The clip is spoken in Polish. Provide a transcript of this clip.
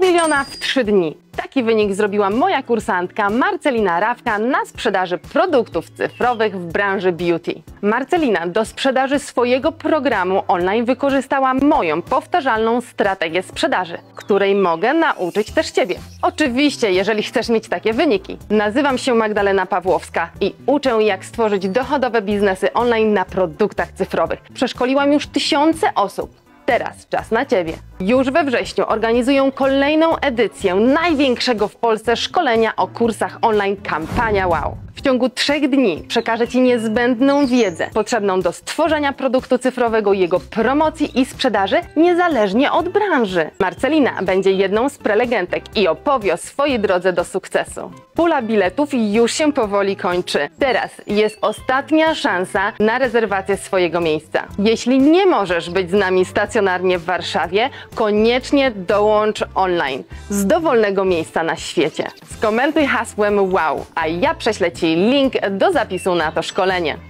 miliona w 3 dni. Taki wynik zrobiła moja kursantka Marcelina Rawka na sprzedaży produktów cyfrowych w branży beauty. Marcelina do sprzedaży swojego programu online wykorzystała moją powtarzalną strategię sprzedaży, której mogę nauczyć też Ciebie. Oczywiście, jeżeli chcesz mieć takie wyniki. Nazywam się Magdalena Pawłowska i uczę, jak stworzyć dochodowe biznesy online na produktach cyfrowych. Przeszkoliłam już tysiące osób. Teraz czas na Ciebie. Już we wrześniu organizują kolejną edycję największego w Polsce szkolenia o kursach online Kampania Wow. Ciągu trzech dni przekażę Ci niezbędną wiedzę potrzebną do stworzenia produktu cyfrowego, jego promocji i sprzedaży, niezależnie od branży. Marcelina będzie jedną z prelegentek i opowie o swojej drodze do sukcesu. Pula biletów już się powoli kończy. Teraz jest ostatnia szansa na rezerwację swojego miejsca. Jeśli nie możesz być z nami stacjonarnie w Warszawie, koniecznie dołącz online z dowolnego miejsca na świecie. Skomentuj hasłem WOW, a ja prześlę Ci link do zapisu na to szkolenie.